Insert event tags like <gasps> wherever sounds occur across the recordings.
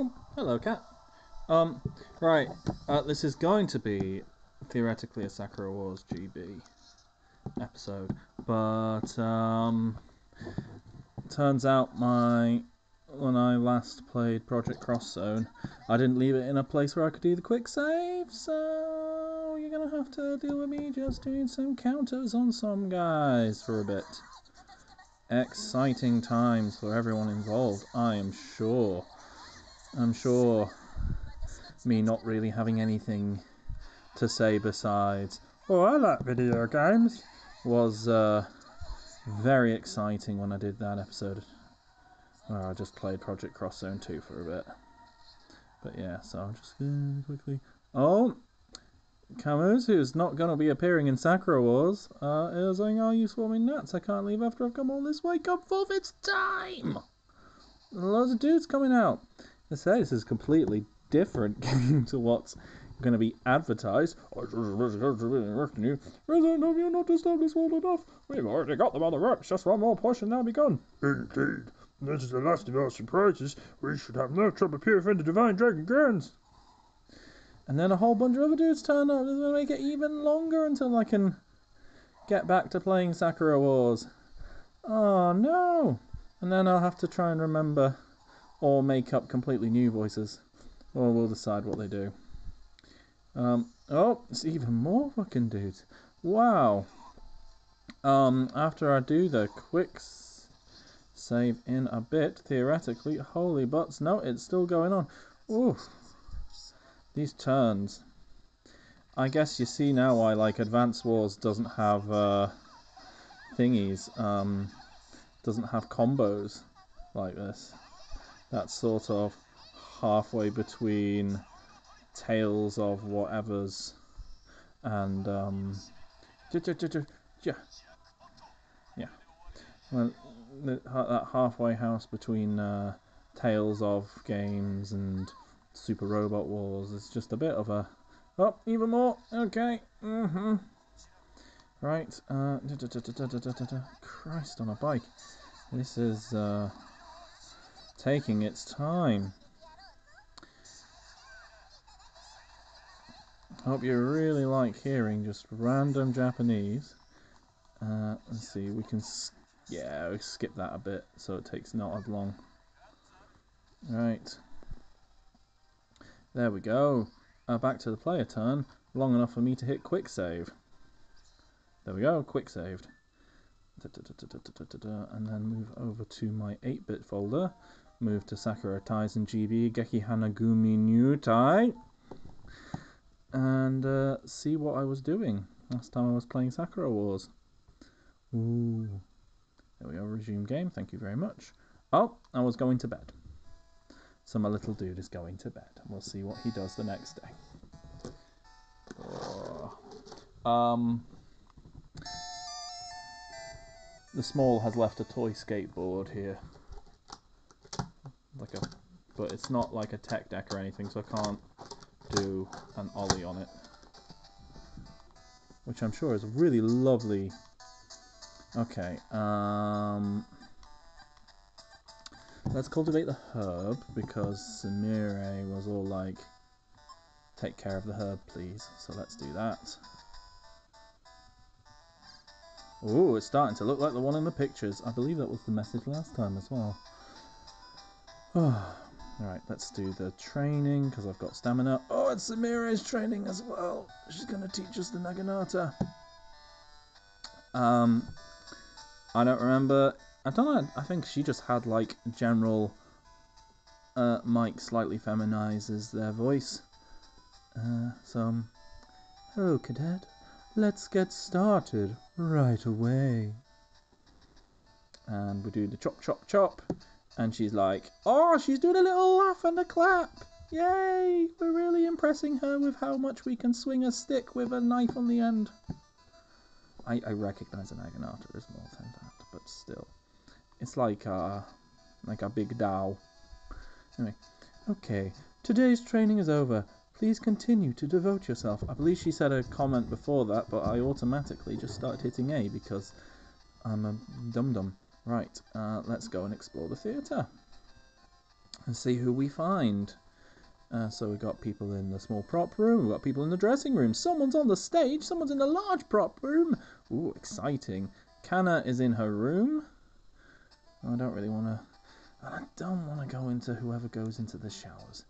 Oh, hello, cat. Um, right. Uh, this is going to be theoretically a Sakura Wars GB episode, but um, turns out my when I last played Project Cross Zone, I didn't leave it in a place where I could do the quick save, so you're gonna have to deal with me just doing some counters on some guys for a bit. Exciting times for everyone involved, I am sure. I'm sure me not really having anything to say besides, oh, I like video games, was uh, very exciting when I did that episode. Where I just played Project Cross Zone 2 for a bit. But yeah, so I'm just going to quickly. Oh! Camus, who's not going to be appearing in Sakura Wars, uh, is saying, Are you swarming nuts? I can't leave after I've come all this way. Come forth, it's time! Loads of dudes coming out. I say this is completely different game to what's going to be advertised. I just reckon you. Resident you not established well enough. We've already got them on the ropes. Just one more push and they'll be gone. Indeed. This is the last of our surprises. We should have no trouble purifying the Divine Dragon Grounds. And then a whole bunch of other dudes turn up. Going to make it even longer until I can get back to playing Sakura Wars. Oh no! And then I'll have to try and remember or make up completely new voices. Or we'll decide what they do. Um, oh, it's even more fucking dudes. Wow. Um, after I do the quick save in a bit, theoretically, holy butts, no, it's still going on. Ooh. These turns. I guess you see now why, like, Advance Wars doesn't have, uh, thingies, um, doesn't have combos like this. That's sort of halfway between Tales of Whatever's and um, yeah, yeah. Well, that halfway house between uh, Tales of games and Super Robot Wars is just a bit of a oh, even more. Okay, mm-hmm. Right, uh, Christ on a bike. This is uh, taking its time. Hope you really like hearing just random Japanese. Uh, let's see, we can, yeah, we skip that a bit so it takes not as long. Right. There we go. Uh, back to the player turn. Long enough for me to hit quick save. There we go, quick saved. Da, da, da, and then move over to my 8-bit folder. Move to Sakura Taisen GB Geki Hanagumi Nyutai and uh, see what I was doing last time I was playing Sakura Wars. Ooh. There we go, resume game, thank you very much. Oh, I was going to bed. So my little dude is going to bed. We'll see what he does the next day. Oh. Um, the small has left a toy skateboard here. Like a, but it's not like a tech deck or anything, so I can't do an ollie on it. Which I'm sure is really lovely. Okay, um, let's cultivate the herb because Sumire was all like, take care of the herb please. So let's do that. Oh, it's starting to look like the one in the pictures. I believe that was the message last time as well. <sighs> Alright, let's do the training, because I've got stamina. Oh, it's Sumire's training as well. She's going to teach us the Naginata. Um, I don't remember. I don't know. I think she just had, like, general... Uh, Mike slightly feminizes their voice. Uh, so, um, hello, cadet. Let's get started right away. And we do the chop, chop, chop. And she's like, oh, she's doing a little laugh and a clap. Yay! We're really impressing her with how much we can swing a stick with a knife on the end. I, I recognize an Naginata as more than that, but still. It's like a, like a big Dao. Anyway, okay. Today's training is over. Please continue to devote yourself. I believe she said a comment before that, but I automatically just started hitting A because I'm a dum-dum. Right, uh, let's go and explore the theatre. and see who we find. Uh, so we've got people in the small prop room, we've got people in the dressing room, someone's on the stage, someone's in the large prop room. Ooh, exciting. Kanna is in her room. I don't really want to. I don't want to go into whoever goes into the showers.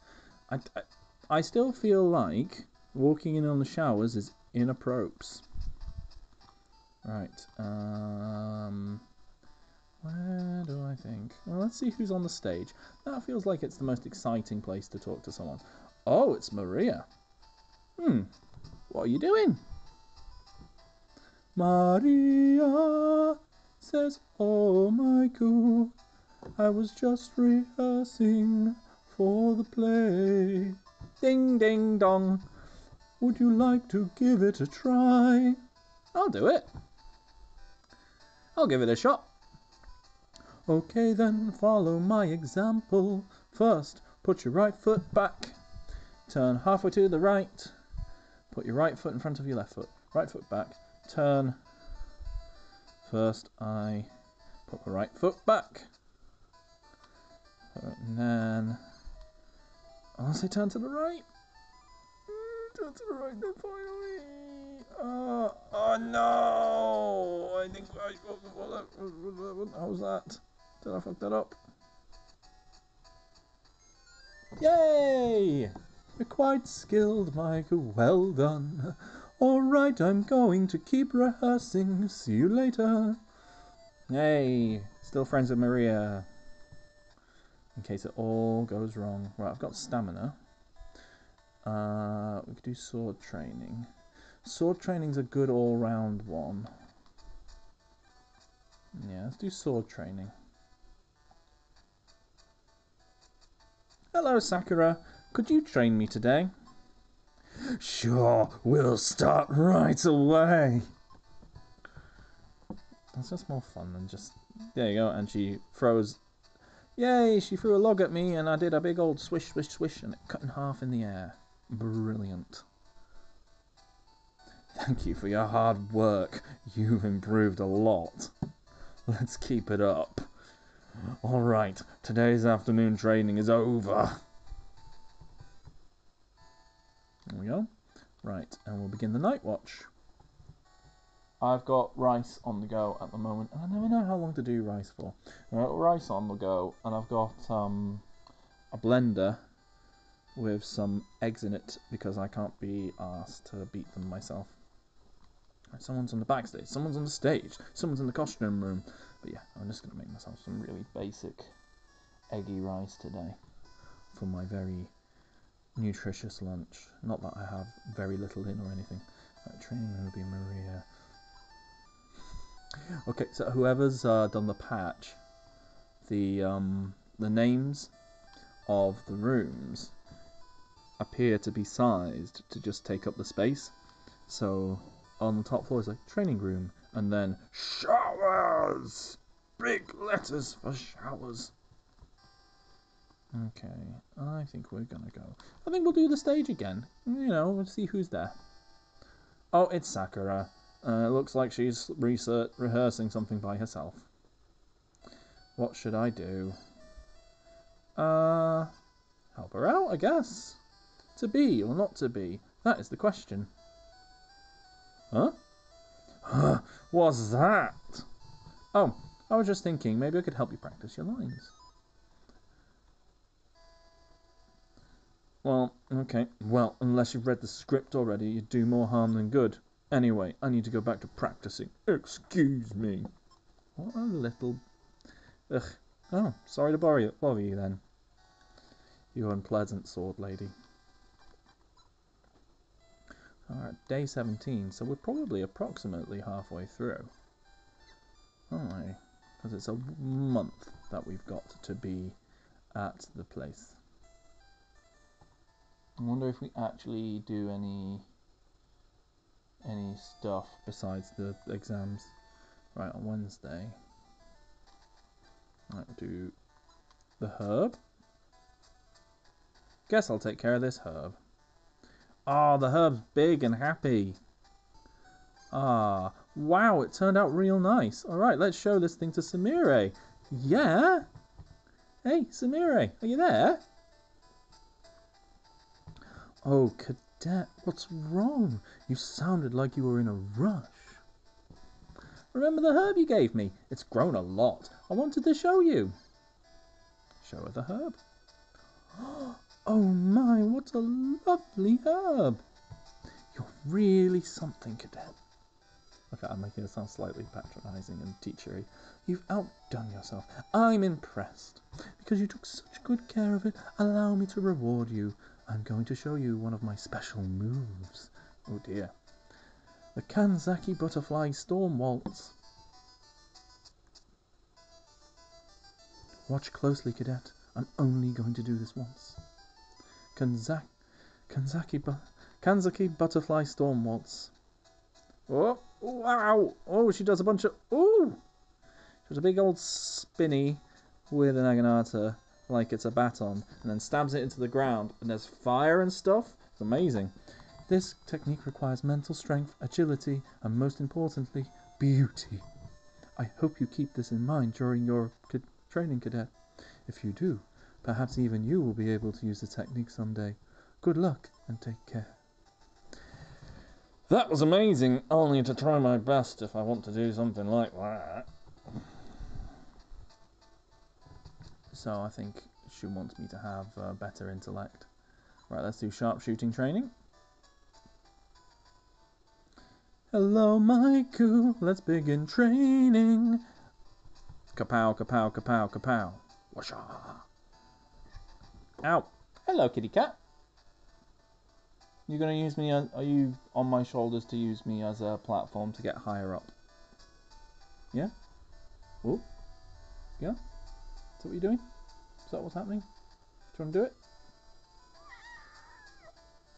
I, I, I still feel like walking in on the showers is inappropriate. Right. Um. Where do I think? Well, let's see who's on the stage. That feels like it's the most exciting place to talk to someone. Oh, it's Maria. Hmm. What are you doing? Maria says, Oh, Michael, I was just rehearsing for the play. Ding, ding, dong. Would you like to give it a try? I'll do it. I'll give it a shot. Okay, then follow my example. First, put your right foot back. Turn halfway to the right. Put your right foot in front of your left foot. Right foot back. Turn. First, I put my right foot back. And then, I'll say turn to the right. Mm, Turn to the right, then finally. Uh, oh no! I think I. How was that? Did I fuck that up? Yay! You're quite skilled, Michael. Well done. Alright, I'm going to keep rehearsing. See you later. Hey, still friends with Maria. In case it all goes wrong. Right, I've got stamina. Uh, we could do sword training. Sword training's a good all round one. Yeah, let's do sword training. Hello, Sakura. Could you train me today? Sure, we'll start right away. That's just more fun than just. There you go, and she throws. Yay! She threw a log at me, and I did a big old swish, swish, swish, and it cut in half in the air. Brilliant. Thank you for your hard work. You've improved a lot. Let's keep it up. Alright, today's afternoon training is over. There we go. Right, and we'll begin the night watch. I've got rice on the go at the moment, and I never know how long to do rice for. I've got rice on the go, and I've got um, a blender with some eggs in it because I can't be asked to beat them myself. Someone's on the backstage, someone's on the stage, someone's in the costume room. But yeah, I'm just going to make myself some really basic eggy rice today for my very nutritious lunch. Not that I have very little in or anything. Right, training Ruby Maria. Okay, so whoever's uh, done the patch, the um, the names of the rooms appear to be sized to just take up the space. So on the top floor is like training room, and then showers. Big letters for showers. Okay, I think we're gonna go. I think we'll do the stage again. You know, we'll see who's there. Oh, it's Sakura. Uh, it looks like she's rehearsing something by herself. What should I do? Uh, help her out, I guess. To be or not to be? That is the question. Huh? Huh? <gasps> What's that? Oh, I was just thinking maybe I could help you practice your lines. Well, okay. Well, unless you've read the script already, you'd do more harm than good. Anyway, I need to go back to practicing. Excuse me. What a little. Ugh. Oh, sorry to bother you, bother you then. You unpleasant sword lady. Alright, day 17, so we're probably approximately halfway through. We? Because it's a month that we've got to be at the place. I wonder if we actually do any any stuff besides the exams. Right, on Wednesday. Right, do the herb. Guess I'll take care of this herb. Ah, the herb's big and happy. Ah, wow, it turned out real nice. Alright, let's show this thing to Sumire. Yeah? Hey, Sumire, are you there? Oh, cadet, what's wrong? You sounded like you were in a rush. Remember the herb you gave me? It's grown a lot. I wanted to show you. Show her the herb. <gasps> Oh my, what a lovely herb. You're really something, cadet. Okay, I'm making it sound slightly patronizing and teachery. You've outdone yourself. I'm impressed. Because you took such good care of it, allow me to reward you. I'm going to show you one of my special moves. Oh dear. The Kanzaki Butterfly Storm Waltz. Watch closely, cadet. I'm only going to do this once. Kanzaki, Kanzaki, Kanzaki Butterfly Storm Waltz. Oh, wow! Oh, she does a bunch of. Ooh! She does a big old spinny with a naginata like it's a baton and then stabs it into the ground and there's fire and stuff. It's amazing. This technique requires mental strength, agility, and most importantly, beauty. I hope you keep this in mind during your training, cadet. If you do, perhaps even you will be able to use the technique someday. Good luck and take care. That was amazing. I'll need to try my best if I want to do something like that. So I think she wants me to have uh, better intellect. Right, let's do sharpshooting training. Hello, Maiku. Let's begin training. Kapow, kapow, kapow, kapow. Washa. Ow. Hello, kitty cat. You gonna use me? As, are you on my shoulders to use me as a platform to get higher up? Yeah. Oh. Yeah. Is that what you're doing? Is that what's happening? Do you want to do it?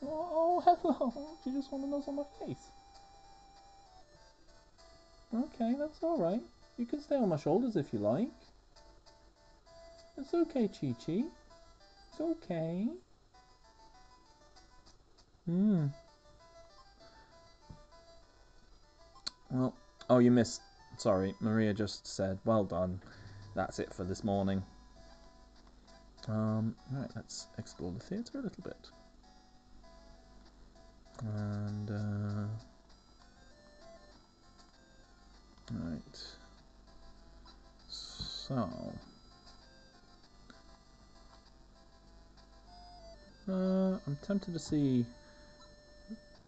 Oh, hello. <laughs> You just want to on my face. Okay, that's alright. You can stay on my shoulders if you like. It's okay, Chi Chi. It's okay. Hmm. Well, oh, you missed. Sorry, Maria just said, well done. That's it for this morning. Um, right, let's explore the theatre a little bit. And, uh, right. So, uh, I'm tempted to see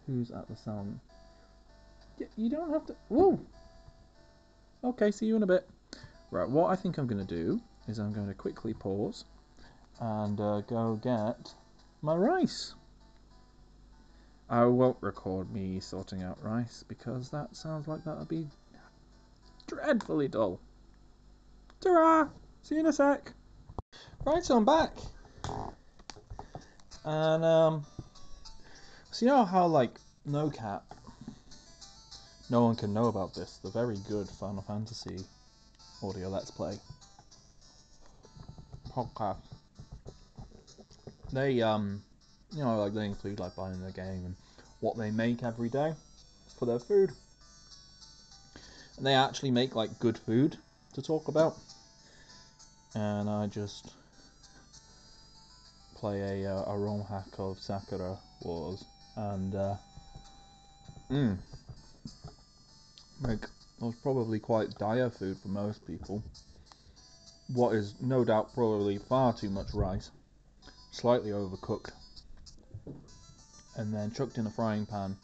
who's at the. Yeah, you don't have to. Whoa! Okay, see you in a bit. Right, what I think I'm going to do is I'm going to quickly pause and uh, go get my rice. I won't record me sorting out rice because that sounds like that would be dreadfully dull. Ta-ra! See you in a sec. Right, so I'm back. And um, so you know how like no cap, no one can know about this. The very good Final Fantasy audio Let's Play podcast. They um, you know, like they include like buying the game and what they make every day for their food. And they actually make like good food to talk about. And I just play a, uh, a ROM hack of Sakura Wars and uh, mm, like was probably quite dire food for most people. What is no doubt probably far too much rice, slightly overcooked, and then chucked in a frying pan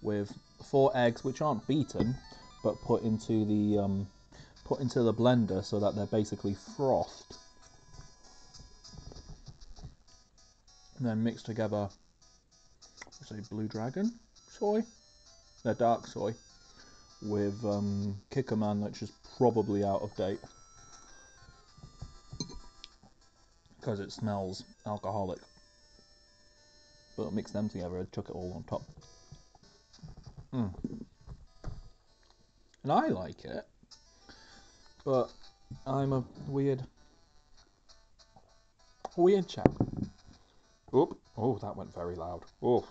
with four eggs, which aren't beaten, but put into the um, put into the blender so that they're basically frothed. And then mixed together, say blue dragon soy, no dark soy, with um, Kikkoman, which is probably out of date because it smells alcoholic. But mix them together and chuck it all on top. Mm. And I like it, but I'm a weird, weird chap. Oop! Oh, that went very loud. Oh,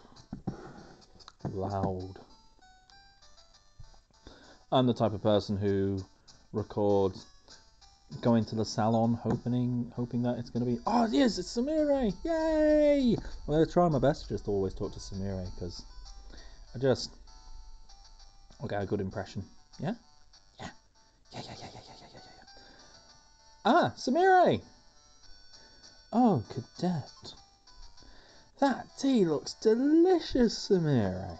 loud. I'm the type of person who records going to the salon, hoping hoping that it's going to be. Oh, yes, it's Sumire! Yay! I'm going to try my best to just always talk to Sumire because I just I'll get a good impression. Yeah? Yeah. Yeah, yeah, yeah, yeah, yeah, yeah, yeah, yeah. Ah, Sumire! Oh, cadet. That tea looks delicious, Samira.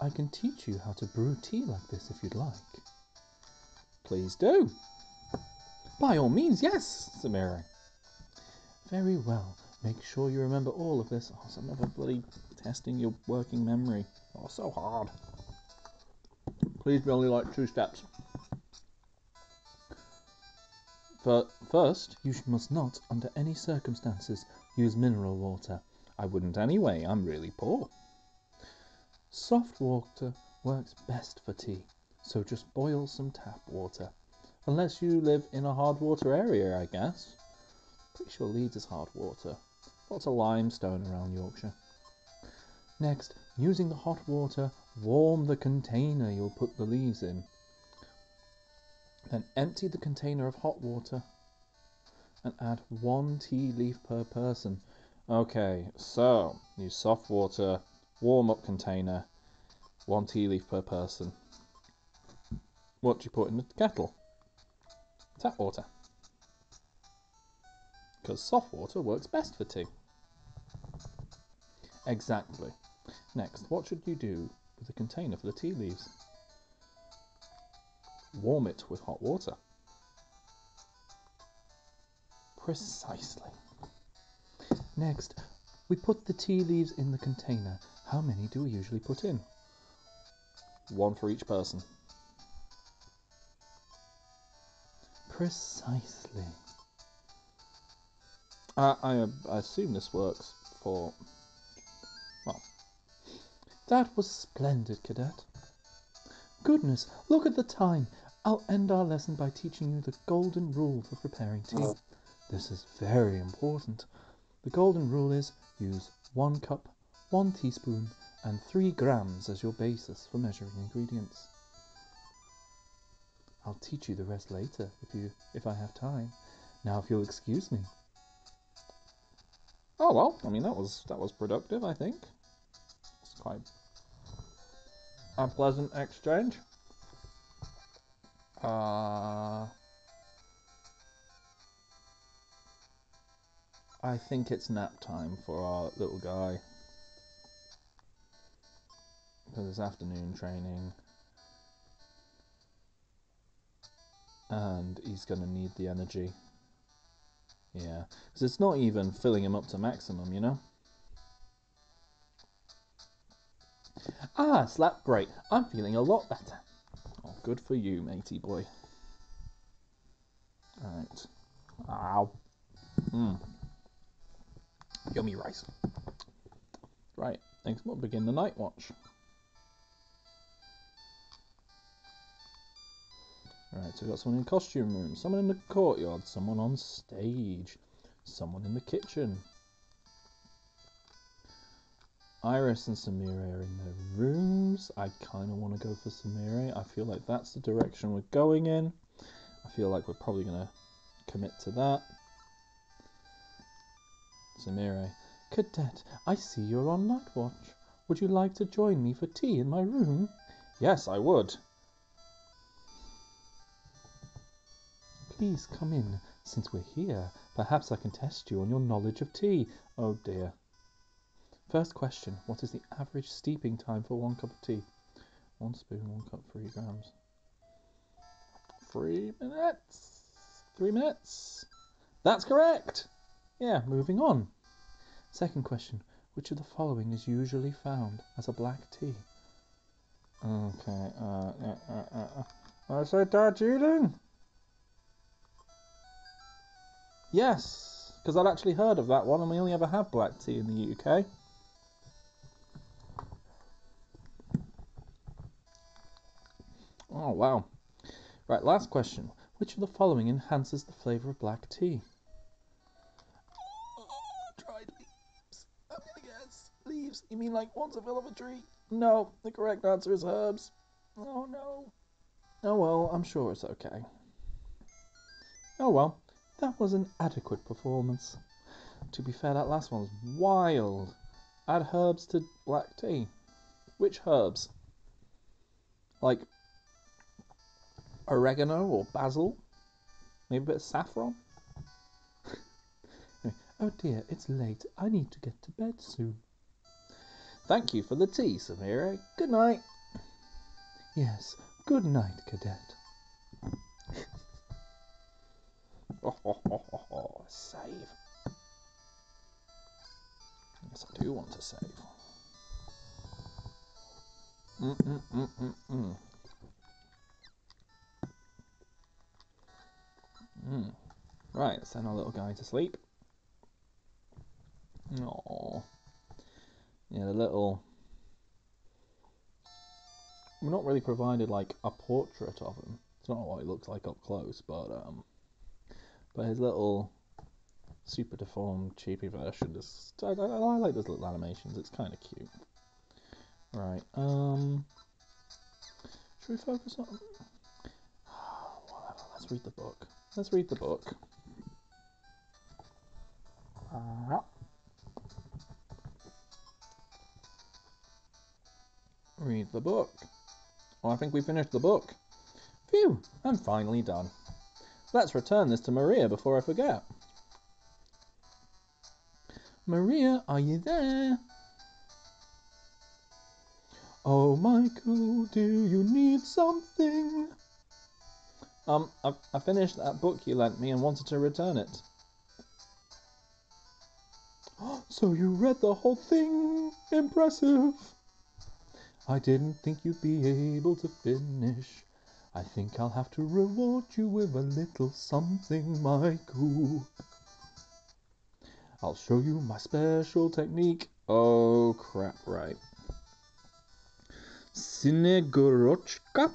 I can teach you how to brew tea like this if you'd like. Please do. By all means, yes, Samira. Very well. Make sure you remember all of this. Oh, it's another bloody testing your working memory. Oh, so hard. Please be only like two steps. But first, you must not, under any circumstances, use mineral water. I wouldn't anyway, I'm really poor. Soft water works best for tea, so just boil some tap water. Unless you live in a hard water area, I guess. Pretty sure Leeds is hard water. Lots of limestone around Yorkshire. Next, using the hot water, warm the container you'll put the leaves in. Then empty the container of hot water and add one tea leaf per person. Okay, so use soft water, warm up container, one tea leaf per person. What do you put in the kettle? tap water. Because soft water works best for tea. Exactly. Next, what should you do with the container for the tea leaves? Warm it with hot water. Precisely. Next, we put the tea leaves in the container. How many do we usually put in? One for each person. Precisely. Uh, I, I assume this works for. Well. That was splendid, cadet. Goodness, look at the time. I'll end our lesson by teaching you the golden rule for preparing tea. This is very important. The golden rule is use one cup, one teaspoon, and three grams as your basis for measuring ingredients. I'll teach you the rest later if you if I have time. Now if you'll excuse me. Oh well, I mean that was that was productive, I think. It's quite a pleasant exchange. Uh I think it's nap time for our little guy. Because it's afternoon training. and he's going to need the energy. Yeah, because it's not even filling him up to maximum, you know? Ah, slap, great. I'm feeling a lot better. Oh, good for you, matey boy. Alright. Ow. Mmm. Yummy rice. Right, next we'll begin the night watch. Alright, so we've got someone in costume room, someone in the courtyard, someone on stage, someone in the kitchen. Iris and Samira are in their rooms. I kind of want to go for Samira. I feel like that's the direction we're going in. I feel like we're probably going to commit to that. Cadet, I see you're on night watch. Would you like to join me for tea in my room? Yes, I would. Please come in. Since we're here, perhaps I can test you on your knowledge of tea. Oh dear. First question What is the average steeping time for one cup of tea? One spoon, one cup, three grams. Three minutes. Three minutes. That's correct. Yeah, moving on. Second question Which of the following is usually found as a black tea? Okay, uh, uh, uh, uh. uh. I say Darjeeling. Yes, because I'd actually heard of that one, and we only ever have black tea in the UK. Oh, wow. Right, last question. Which of the following enhances the flavour of black tea? You mean like once a tree? No, the correct answer is herbs. Oh no. Oh well, I'm sure it's okay. Oh well, that was an adequate performance. To be fair, that last one was wild. Add herbs to black tea. Which herbs? Like oregano or basil? Maybe a bit of saffron? <laughs> oh dear, it's late. I need to get to bed soon. Thank you for the tea, Samira. Good night. Yes, good night, cadet. oh, oh, oh, oh, save. Yes, I do want to save. Mm mm mm mm mm. Mm. Right, send our little guy to sleep. Oh, yeah, the little. We're not really provided like a portrait of him. It's not what he looks like up close, but um, but his little super deformed, cheapy version is. I, I, I like those little animations. It's kind of cute. Right. Um. Should we focus on? <sighs> Whatever. Let's read the book. Let's read the book. Uh, read the book. Oh, I think we finished the book. Phew, I'm finally done. Let's return this to Maria before I forget. Maria, are you there? Oh, Michael, do you need something? Um, I, I finished that book you lent me and wanted to return it. <gasps> So you read the whole thing? Impressive. I didn't think you'd be able to finish. I think I'll have to reward you with a little something, my Michael. I'll show you my special technique. Oh, crap, right. Snegurochka?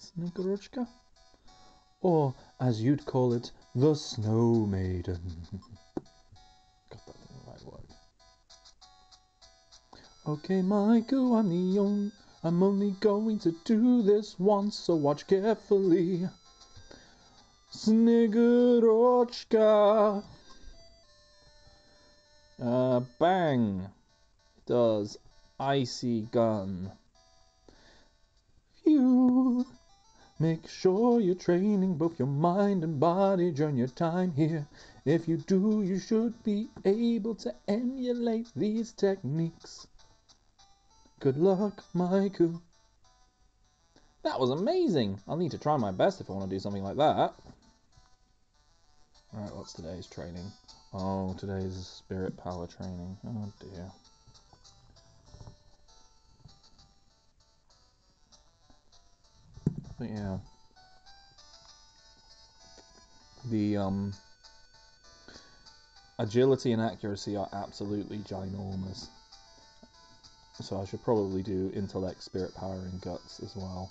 Snegurochka? Or, as you'd call it, the Snow Maiden. <laughs> Okay, Michael, I'm the only. I'm only going to do this once, so watch carefully. Snegurochka. Uh, bang. Does. Icy gun. Phew. Make sure you're training both your mind and body during your time here. If you do, you should be able to emulate these techniques. Good luck, Michael. That was amazing. I'll need to try my best if I want to do something like that. Alright, what's today's training? Oh, today's spirit power training. Oh dear. But yeah. The um agility and accuracy are absolutely ginormous. So I should probably do intellect, spirit power, and guts as well.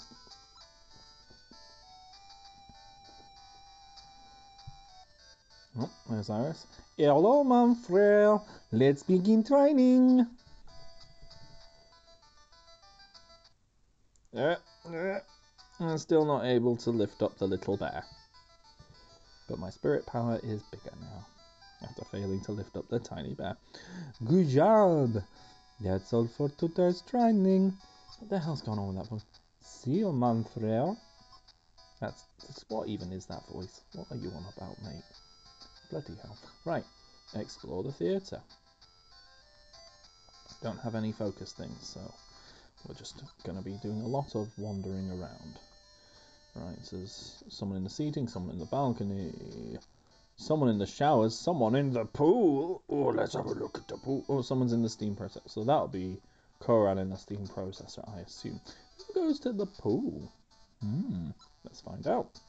Oh, there's Iris. Hello, Manfred. Let's begin training. Uh, uh, I'm still not able to lift up the little bear. But my spirit power is bigger now, after failing to lift up the tiny bear. Good job! That's all for today's training. What the hell's going on with that voice? See you, Manfred. That's, that's what even is that voice? What are you on about, mate? Bloody hell. Right, explore the theatre. Don't have any focus things, so we're just going to be doing a lot of wandering around. Right, so there's someone in the seating, someone in the balcony, someone in the showers, someone in the pool. Oh, let's have a look at the pool. Oh, someone's in the steam processor. So that'll be Kohran in the steam processor, I assume. Who goes to the pool? Hmm, let's find out.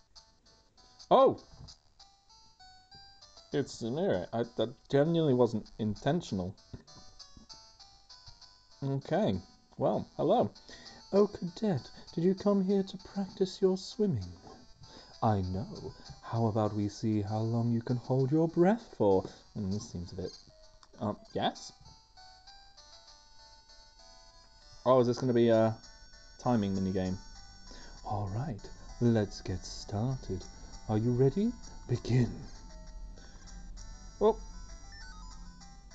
Oh! It's Samira. I, that genuinely wasn't intentional. Okay, well, hello. Oh, cadet, did you come here to practice your swimming? I know. How about we see how long you can hold your breath for? Mm, this seems a bit. Um, yes? Oh, is this going to be a timing minigame? Alright, let's get started. Are you ready? Begin. Oh.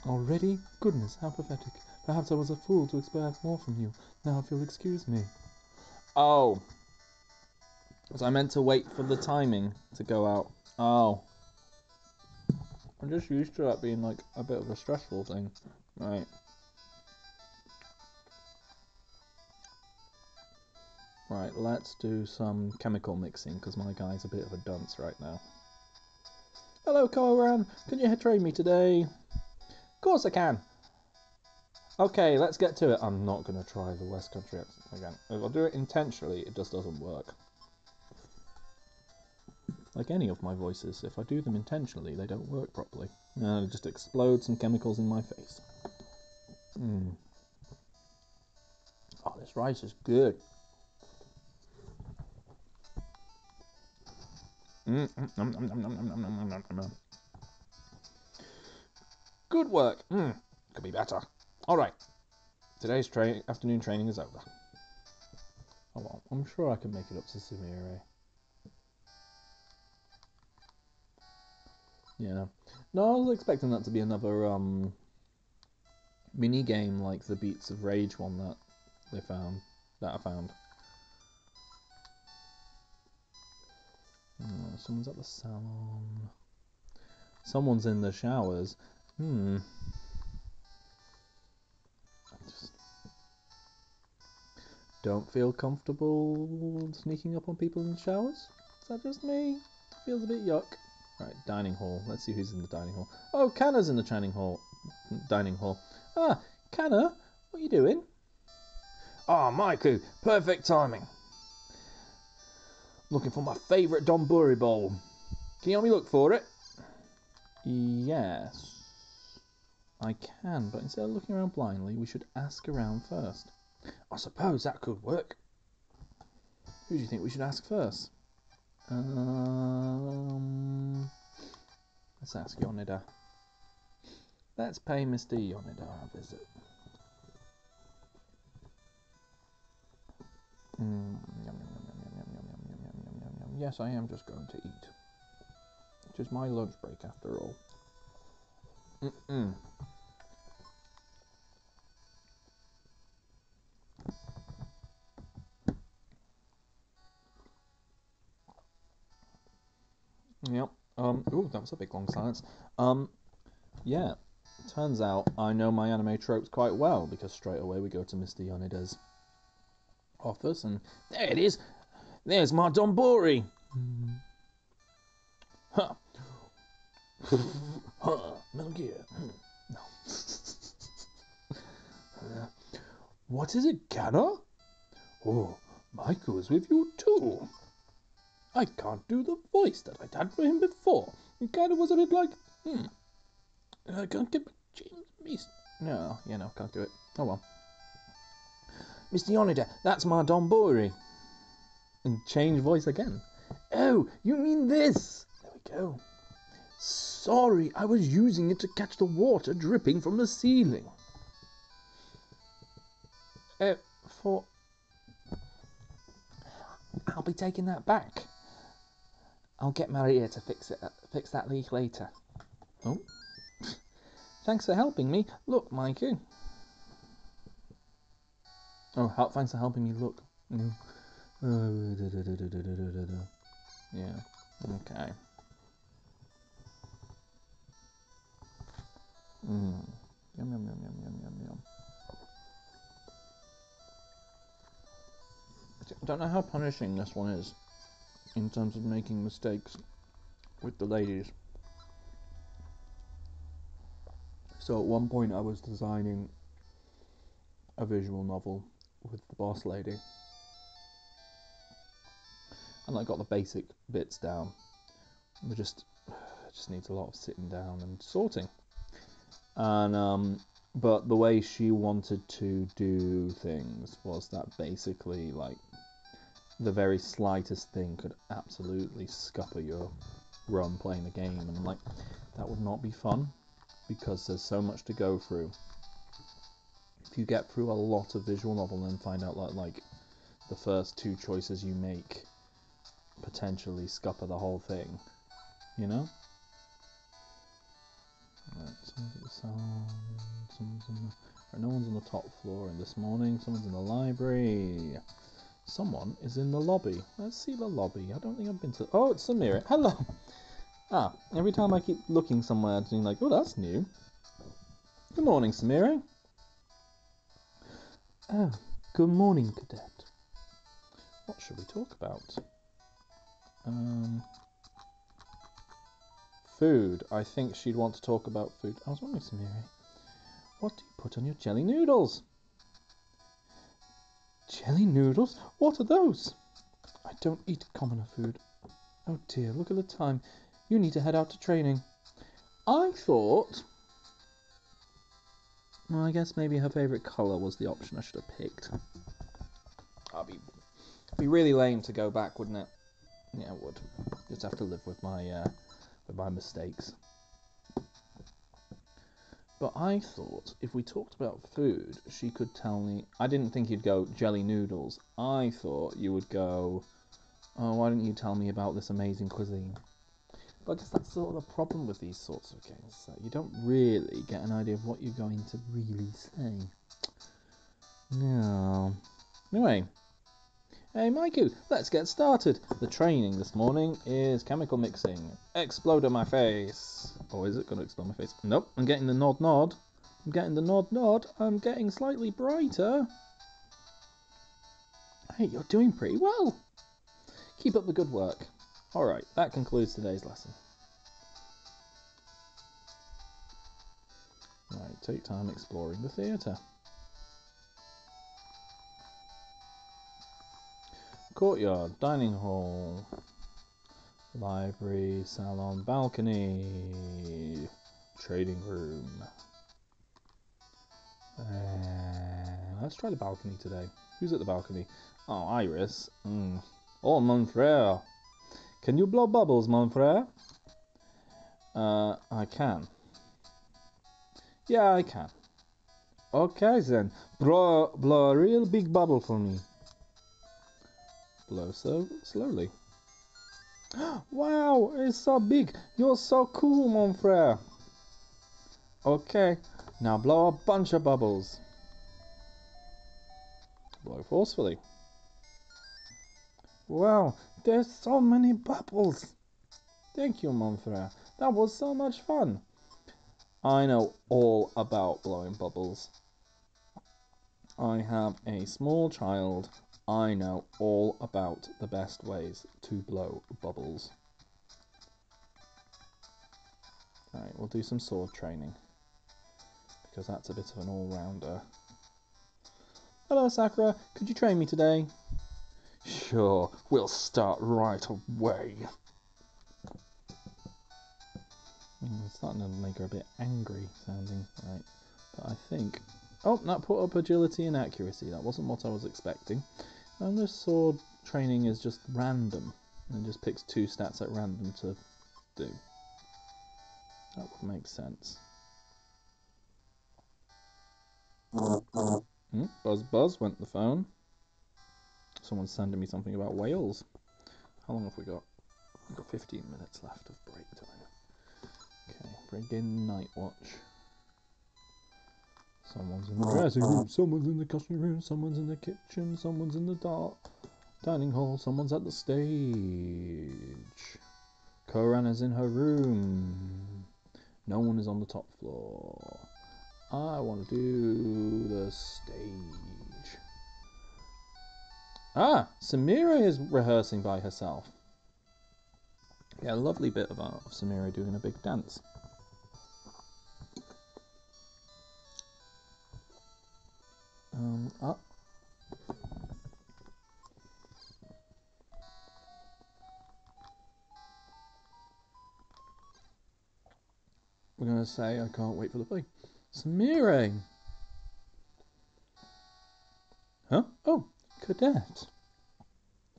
already? Goodness, how pathetic. Perhaps I was a fool to expect more from you. Now, if you'll excuse me. Oh. So I meant to wait for the timing to go out. Oh. I'm just used to that being like a bit of a stressful thing. Right. Right, let's do some chemical mixing because my guy's a bit of a dunce right now. Hello, Kohran. Can you trade me today? Of course I can. Okay, let's get to it. I'm not going to try the West Country accent again. If I do it intentionally, it just doesn't work. Like any of my voices, if I do them intentionally, they don't work properly. Uh, and I just explode some chemicals in my face. Mm. Oh, this rice is good. Good work. Mm. Could be better. All right. Today's tra afternoon training is over. Oh well, I'm sure I can make it up to Sumire. Yeah. No, I was expecting that to be another um mini game like the Beats of Rage one that they found that I found. Oh, someone's at the salon. Someone's in the showers. Hmm. Don't feel comfortable sneaking up on people in showers. Is that just me? Feels a bit yuck. Right, dining hall. Let's see who's in the dining hall. Oh, Kanna's in the dining hall. Dining hall. Ah, Kanna, what are you doing? Ah, oh, Maiku, perfect timing. Looking for my favourite Donburi bowl. Can you help me look for it? Yes. I can, but instead of looking around blindly, we should ask around first. I suppose that could work. Who do you think we should ask first? Um, let's ask Yoneda. Let's pay Mr. Yoneda a visit. Mm, yum, yum, yum, yes, I am just going to eat. It's just my lunch break after all. Mm-mm. Yep. Um. Ooh, that was a big long silence. Um. Yeah. Turns out I know my anime tropes quite well because straight away we go to Mr. Yoneda's office and there it is. There's my Donburi. Huh. <laughs> huh. Metal Gear. no. <laughs> uh, what is it, Kanna? Oh, Michael is with you too. I can't do the voice that I did for him before. It kind of was a bit like, hmm. I can't get James Mason. No, yeah, no, can't do it. Oh well. Mr. Yoneda, that's my Don Donburi. And change voice again. Oh, you mean this? There we go. Sorry, I was using it to catch the water dripping from the ceiling. Uh, for. I'll be taking that back. I'll get Maria to fix it. Fix that leak later. Oh. <laughs> thanks for helping me. Look, Mikey. Oh, help, thanks for helping me look. <laughs> Yeah. Okay. Mm. Yum yum yum yum yum yum yum. I don't know how punishing this one is in terms of making mistakes with the ladies. So at one point I was designing a visual novel with the boss lady. And I got the basic bits down. We just <sighs> just needs a lot of sitting down and sorting. And um but the way she wanted to do things was that basically like the very slightest thing could absolutely scupper your run playing the game and like that would not be fun because there's so much to go through if you get through a lot of visual novel and find out that like the first two choices you make potentially scupper the whole thing. You know? Right, someone's someone's the. No one's on the top floor in this morning, someone's in the library. Someone is in the lobby. Let's see the lobby. I don't think I've been to. Oh, it's Sumire. Hello! Ah, every time I keep looking somewhere being like, oh, that's new. Good morning, Sumire. Oh, good morning, cadet. What should we talk about? Um, food. I think she'd want to talk about food. I was wondering, Sumire, what do you put on your jelly noodles? Jelly noodles? What are those? I don't eat commoner food. Oh dear, look at the time. You need to head out to training. I thought. Well, I guess maybe her favourite colour was the option I should have picked. That'd be, be really lame to go back, wouldn't it? Yeah, it would. Just have to live with my uh, with my mistakes. But I thought if we talked about food, she could tell me. I didn't think you'd go jelly noodles. I thought you would go. Oh, why didn't you tell me about this amazing cuisine? But I guess that's sort of the problem with these sorts of games. You don't really get an idea of what you're going to really say. No. Anyway, Hey Mikey, let's get started. The training this morning is chemical mixing. Explode on my face. Or is it going to explode my face? Nope, I'm getting the nod nod. I'm getting the nod nod. I'm getting slightly brighter. Hey, you're doing pretty well. Keep up the good work. Alright, that concludes today's lesson. Right, take time exploring the theatre. Courtyard, dining hall, library, salon, balcony, trading room. Uh, let's try the balcony today. Who's at the balcony? Oh, Iris. Mm. Oh, mon frere. Can you blow bubbles, mon frere? Uh, I can. Yeah, I can. Okay then. Blow, blow a real big bubble for me blow so slowly. <gasps> wow, it's so big. You're so cool, mon frere. Okay, now blow a bunch of bubbles. Blow forcefully. Wow, there's so many bubbles. Thank you, mon frere. That was so much fun. I know all about blowing bubbles. I have a small child I know all about the best ways to blow bubbles. Right, we'll do some sword training. Because that's a bit of an all-rounder. Hello Sakura, could you train me today? Sure, we'll start right away. Mm, it's starting to make her a bit angry sounding, right. But I think... Oh, that put up agility and accuracy. That wasn't what I was expecting. And this sword training is just random. And just picks two stats at random to do. That would make sense. Hmm, buzz buzz went the phone. Someone's sending me something about Wales. How long have we got? We've got 15 minutes left of break time. Okay, bring in Night Watch. Someone's in the dressing room, someone's in the costume room, someone's in the kitchen, someone's in the dark dining hall, someone's at the stage. Kohran is in her room. No one is on the top floor. I want to do the stage. Ah, Sumire is rehearsing by herself. Yeah, lovely bit of art of Sumire doing a big dance. Going to say, I can't wait for the play. Sumire! Huh? Oh, Cadet.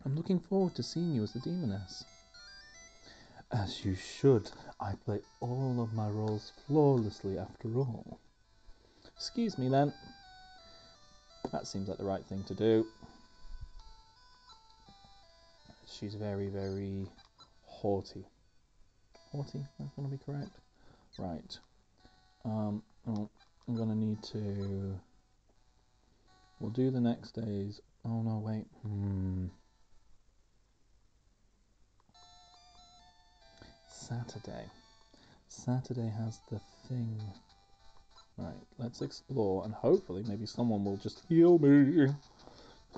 I'm looking forward to seeing you as the Demoness. As you should. I play all of my roles flawlessly after all. Excuse me then. That seems like the right thing to do. she's very, very haughty. Haughty, that's going to be correct. Right. Um, I'm going to need to. We'll do the next days. Oh no, wait. Hmm. Saturday. Saturday has the thing. Right, let's explore and hopefully maybe someone will just heal me.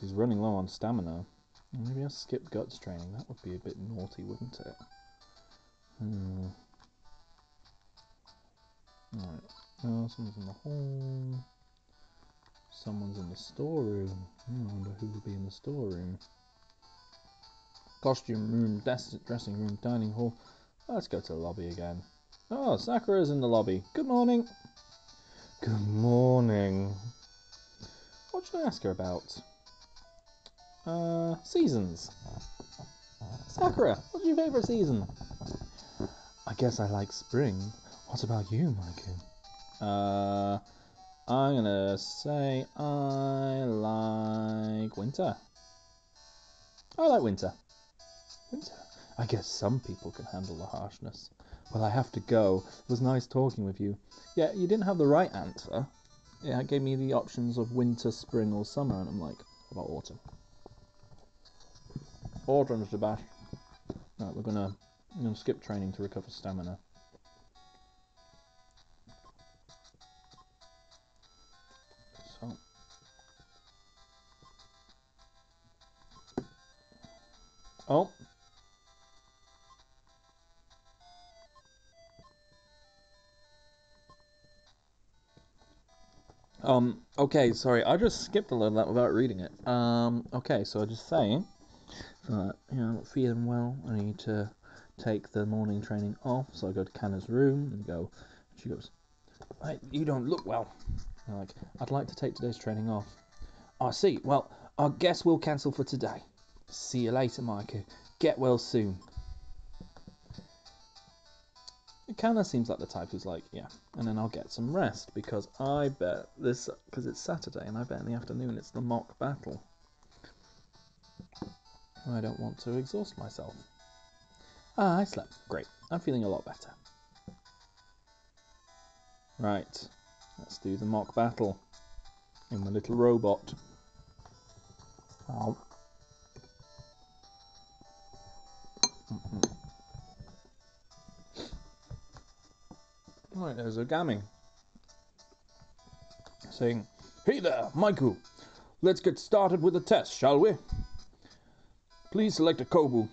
He's running low on stamina. Maybe I'll skip guts training. That would be a bit naughty, wouldn't it? Hmm. Right. Oh, someone's in the hall. Someone's in the storeroom. Hmm, I wonder who will be in the storeroom. Costume room, des- dressing room, dining hall. Let's go to the lobby again. Oh, Sakura's in the lobby. Good morning. Good morning. What should I ask her about? Uh, seasons. Sakura, what's your favourite season? I guess I like spring. What about you, Mikey? Uh, I'm gonna say I like winter. I like winter. Winter. I guess some people can handle the harshness. Well, I have to go. It was nice talking with you. Yeah, you didn't have the right answer. Yeah, it gave me the options of winter, spring, or summer, and I'm like, what about autumn? Autumn's the best. Right, we're gonna, I'm gonna skip training to recover stamina. Oh, Um, okay, sorry, I just skipped a little that without reading it. Um, okay, so I just saying that, you know, I'm not feeling well, I need to take the morning training off, so I go to Kanna's room and go, she goes, you don't look well. I'm like, I'd like to take today's training off. I see, well, I guess we'll cancel for today. See you later, Micah. Get well soon. It kind of seems like the type who's like, yeah, and then I'll get some rest because I bet this because it's Saturday and I bet in the afternoon it's the mock battle. I don't want to exhaust myself. Ah, I slept. Great. I'm feeling a lot better. Right. Let's do the mock battle in the little robot. Oh. Mm-hmm. Right, there's a Ogami saying, Hey there, Maiku. Let's get started with the test, shall we? Please select a Kobu.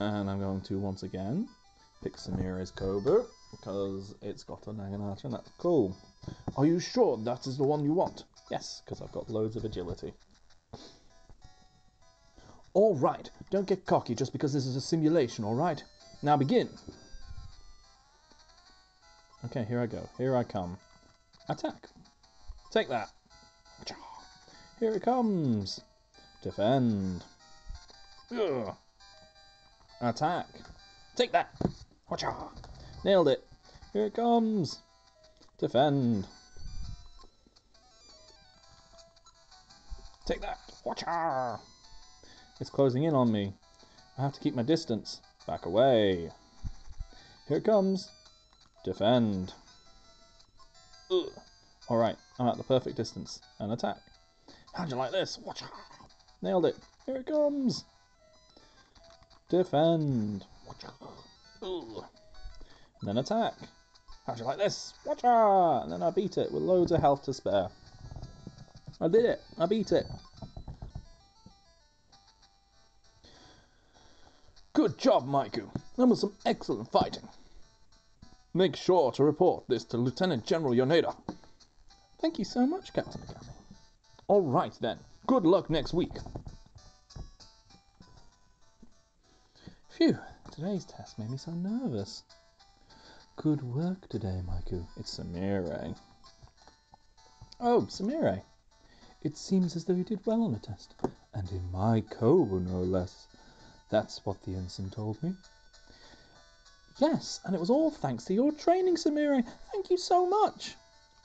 And I'm going to once again pick Sumire's Kobu because it's got a Naginata and that's cool. Are you sure that is the one you want? Yes, because I've got loads of agility. Alright, don't get cocky just because this is a simulation, alright? Now begin. Okay, here I go. Here I come. Attack. Take that. Here it comes. Defend. Ugh. Attack. Take that. Watcha. Nailed it. Here it comes. Defend. Take that. Watcha. It's closing in on me. I have to keep my distance. Back away. Here it comes. Defend. Ugh. Alright, I'm at the perfect distance. And attack. How'd you like this? Watch out. Nailed it. Here it comes. Defend. Watch out. And then attack. How'd you like this? Watch out. And then I beat it with loads of health to spare. I did it. I beat it. Good job, Maiku. That was some excellent fighting. Make sure to report this to Lieutenant General Yoneda. Thank you so much, Captain Ogami. All right then. Good luck next week. Phew, today's test made me so nervous. Good work today, Maiku. It's Sumire. Oh, Sumire. It seems as though you did well on the test, and in my Kobu no less. That's what the ensign told me. Yes, and it was all thanks to your training, Sumire. Thank you so much.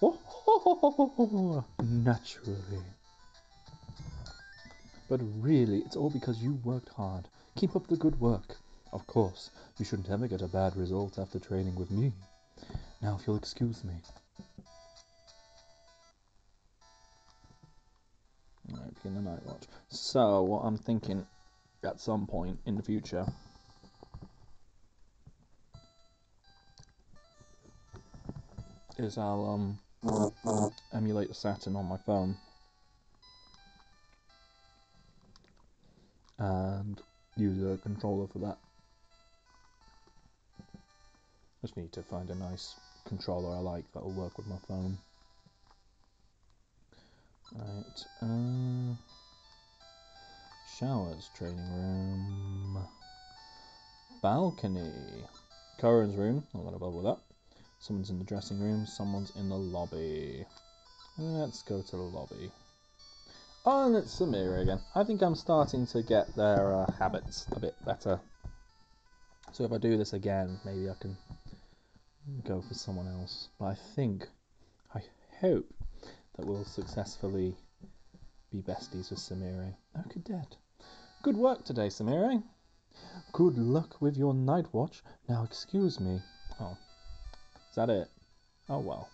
Oh, <laughs> naturally. But really, it's all because you worked hard. Keep up the good work. Of course, you shouldn't ever get a bad result after training with me. Now, if you'll excuse me. Alright, begin the night watch. So, what I'm thinking at some point in the future is I'll um emulate the Saturn on my phone and use a controller for that. Just need to find a nice controller I like that'll work with my phone. Right, uh, showers, training room, balcony, Kohran's room. Not gonna bother with that. Someone's in the dressing room. Someone's in the lobby. Let's go to the lobby. Oh, and it's Sumire again. I think I'm starting to get their uh, habits a bit better. So if I do this again, maybe I can go for someone else. But I think, I hope that we'll successfully be besties with Sumire. Oh, dead. Good work today, Sumire. Good luck with your night watch. Now, excuse me. Oh, is that it? Oh well.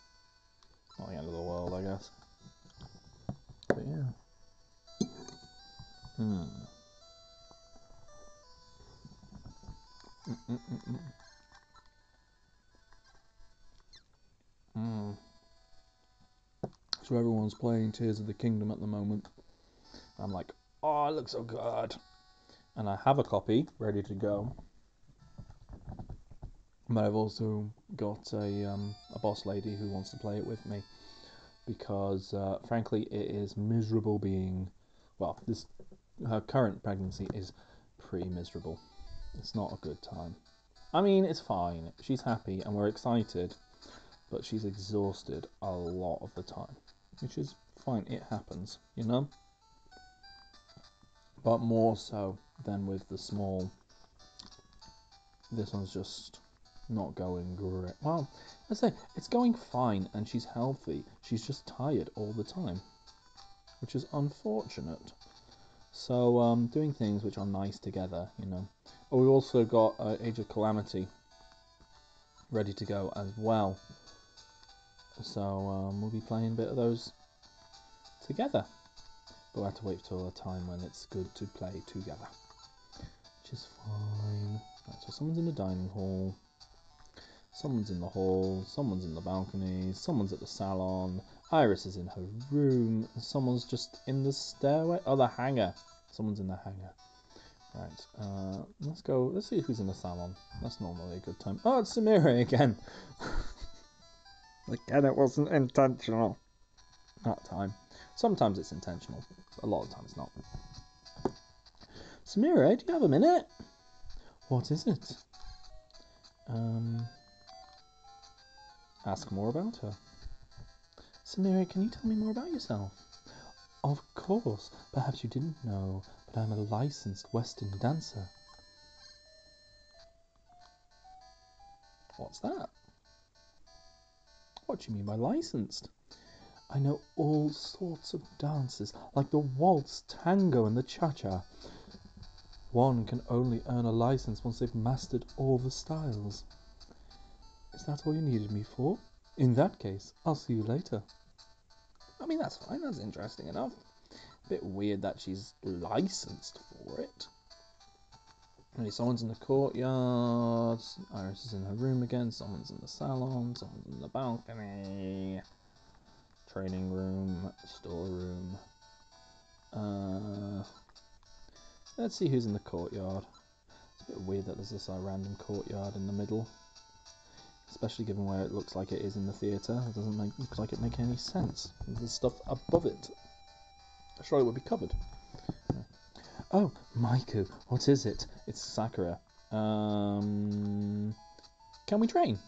Not the end of the world, I guess. But yeah. Hmm. Mm-mm-mm-mm. Hmm. So everyone's playing Tears of the Kingdom at the moment. I'm like, oh, it looks so good. And I have a copy ready to go. But I've also got a, um, a boss lady who wants to play it with me. Because, uh, frankly, it is miserable being. Well, this her current pregnancy is pretty miserable. It's not a good time. I mean, it's fine. She's happy and we're excited, but she's exhausted a lot of the time, which is fine. It happens, you know? But more so than with the small. This one's just not going great. Well, I say it's going fine and she's healthy. She's just tired all the time, which is unfortunate. So um, doing things which are nice together, you know. Oh, we also got uh, Age of Calamity ready to go as well. So um, we'll be playing a bit of those together. But we'll have to wait till a time when it's good to play together. Which is fine. Right, so someone's in the dining hall. Someone's in the hall, someone's in the balcony, someone's at the salon, Iris is in her room, someone's just in the stairway. Oh, the hangar. Someone's in the hangar. Right, uh, let's go. Let's see who's in the salon. That's normally a good time. Oh, it's Sumire again. <laughs> Again, it wasn't intentional. that time. Sometimes it's intentional. A lot of times not. Sumire, do you have a minute? What is it? Um, ask more about her. Sumire, can you tell me more about yourself? Of course. Perhaps you didn't know, but I'm a licensed Western dancer. What's that? What do you mean by licensed? I know all sorts of dances, like the waltz, tango, and the cha cha. One can only earn a license once they've mastered all the styles. Is that all you needed me for? In that case, I'll see you later. I mean, that's fine, that's interesting enough. Bit weird that she's licensed for it. Someone's in the courtyard. Iris is in her room again. Someone's in the salon. Someone's in the balcony. Training room. Storeroom. Uh, let's see who's in the courtyard. It's a bit weird that there's this uh, random courtyard in the middle. Especially given where it looks like it is in the theatre. It doesn't make, look like it make any sense. There's stuff above it. Surely it would be covered. Oh, Maiku, what is it? It's Sakura. Um, can we train?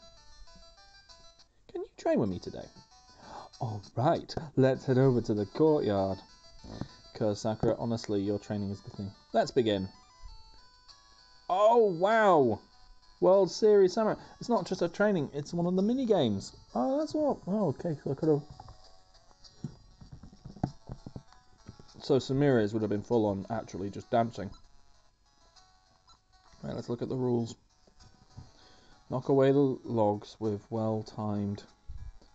Can you train with me today? All right, let's head over to the courtyard. Cause Sakura, honestly, your training is the thing. Let's begin. Oh wow! World Series Samurai. It's not just a training; it's one of the mini games. Oh, that's what. Oh, okay. So I could have. So Sumire's would have been full on actually just dancing. Let's look at the rules. Knock away the logs with well timed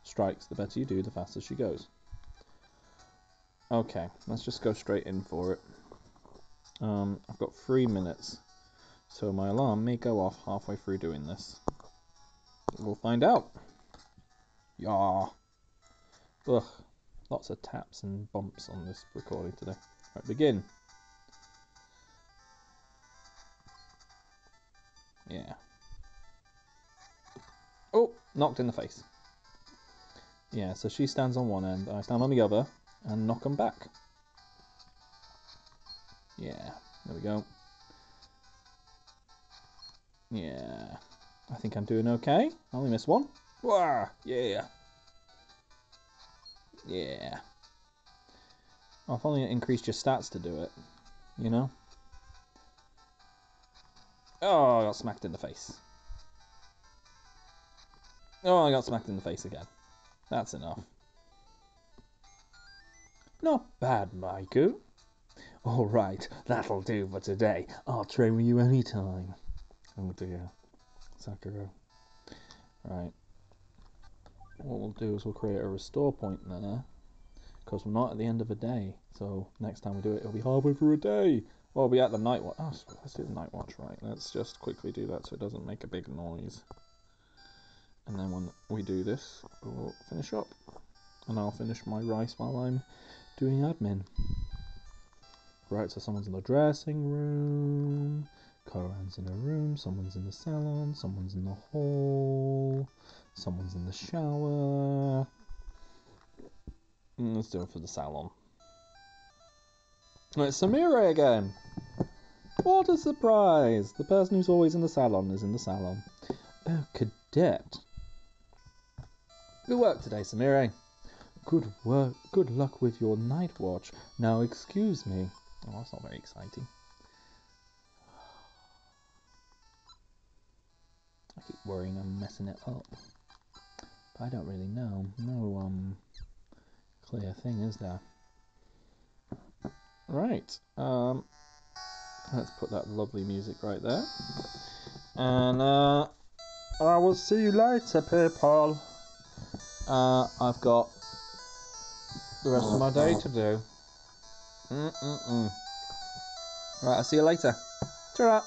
strikes. The better you do, the faster she goes. Okay, let's just go straight in for it. Um, I've got three minutes, so my alarm may go off halfway through doing this. We'll find out. Yeah. Ugh. Lots of taps and bumps on this recording today. Right, begin. Yeah. Oh, knocked in the face. Yeah, so she stands on one end, I stand on the other, and knock 'em back. Yeah, there we go. Yeah, I think I'm doing okay. I only missed one. Wah, yeah. Yeah. If only increased your stats to do it, you know? Oh, I got smacked in the face. Oh, I got smacked in the face again. That's enough. Not bad, Maiku. All right, that'll do for today. I'll train with you anytime. Oh dear. Sakura. Right. What we'll do is we'll create a restore point there. Because we're not at the end of a day. So next time we do it, it'll be halfway through a day. Well, be at the night watch. Oh, let's do the night watch, right. Let's just quickly do that so it doesn't make a big noise. And then when we do this, we'll finish up. And I'll finish my rice while I'm doing admin. Right, so someone's in the dressing room, Kohran's in a room, someone's in the salon, someone's in the hall, someone's in the shower. Mm, Let's do it for the salon. Right, Sumire again. What a surprise! The person who's always in the salon is in the salon. Oh, cadet. Good work today, Sumire. Good work. Good luck with your night watch. Now, excuse me. Oh, that's not very exciting. I keep worrying I'm messing it up. But I don't really know. No, um, clear thing, is there? Right. Um, let's put that lovely music right there. And, uh, I will see you later, people. uh, I've got the rest of my day to do. Mm-mm-mm. Right, I'll see you later. Ta-ra!